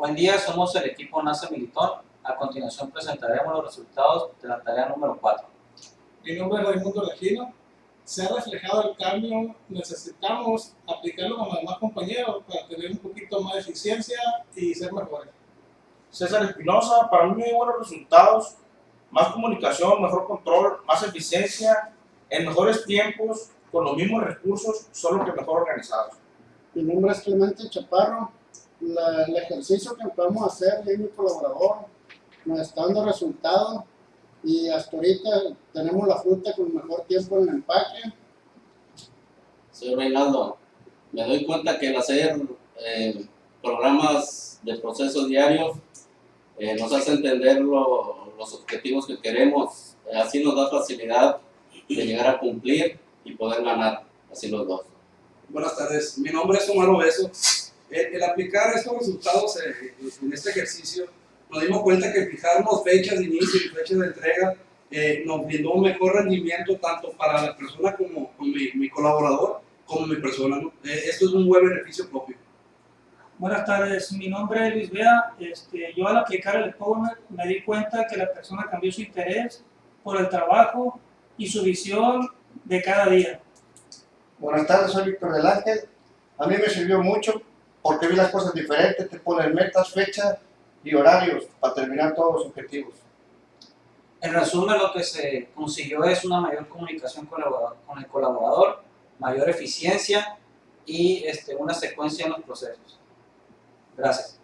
Buen día, somos el equipo NASA Militón. A continuación presentaremos los resultados de la tarea número 4. Mi nombre es Raimundo Regino. Se ha reflejado el cambio, necesitamos aplicarlo con los demás compañeros para tener un poquito más de eficiencia y ser mejores. César Espinosa, para mí muy buenos resultados, más comunicación, mejor control, más eficiencia, en mejores tiempos, con los mismos recursos, solo que mejor organizados. Mi nombre es Clemente Chaparro. La- el ejercicio que podemos hacer de mi colaborador nos está dando resultados y hasta ahorita tenemos la fruta con mejor tiempo en el empaque. Soy Reinaldo. Me doy cuenta que el hacer eh, programas de procesos diarios eh, nos hace entender lo- los objetivos que queremos. Eh, así nos da facilidad de llegar a cumplir y poder ganar, así los dos. Buenas tardes, mi nombre es Omar Obeso. El, el aplicar estos resultados eh, en este ejercicio, nos dimos cuenta que fijarnos fechas de inicio y fechas de entrega eh, nos brindó un mejor rendimiento tanto para la persona como, como mi, mi colaborador, como mi persona. ¿no? Eh, esto es un buen beneficio propio. Buenas tardes, mi nombre es Luis Bea. Este, yo al aplicar el Empowerment me di cuenta que la persona cambió su interés por el trabajo y su visión de cada día. Buenas tardes, soy Víctor del Ángel. A mí me sirvió mucho porque vi las cosas diferentes, te ponen metas, fechas y horarios para terminar todos los objetivos. En resumen, lo que se consiguió es una mayor comunicación con el colaborador, mayor eficiencia y este, una secuencia en los procesos. Gracias.